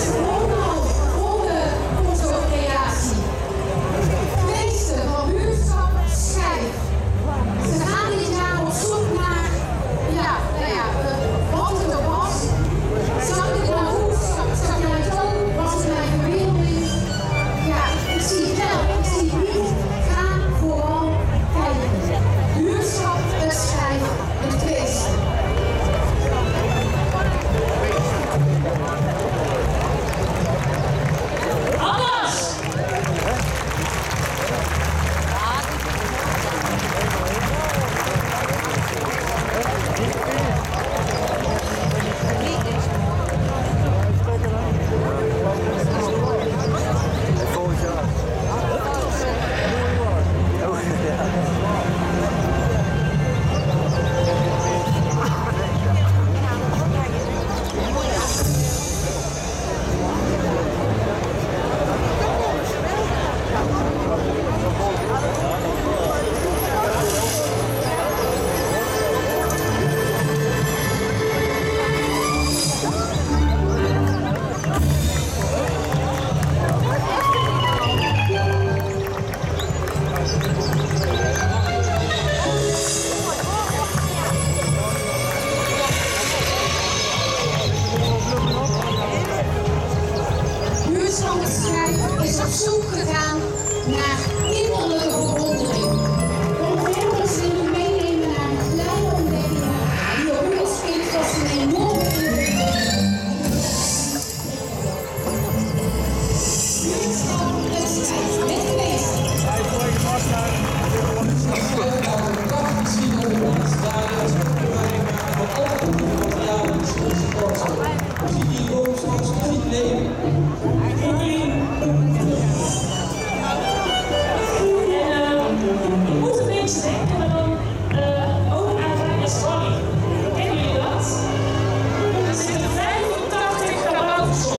Oh. Sanderstra is op zoek gegaan naar